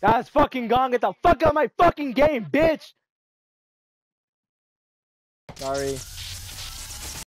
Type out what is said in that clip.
That's fucking gone. Get the fuck out of my fucking game, bitch. Sorry.